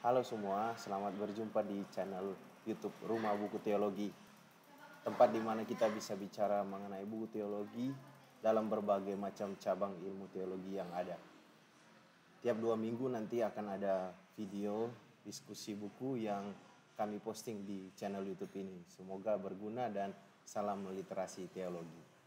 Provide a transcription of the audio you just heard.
Halo semua, selamat berjumpa di channel YouTube Rumah Buku Teologi. Tempat di mana kita bisa bicara mengenai buku teologi dalam berbagai macam cabang ilmu teologi yang ada. Tiap dua minggu nanti akan ada video diskusi buku yang kami posting di channel YouTube ini. Semoga berguna dan salam literasi teologi.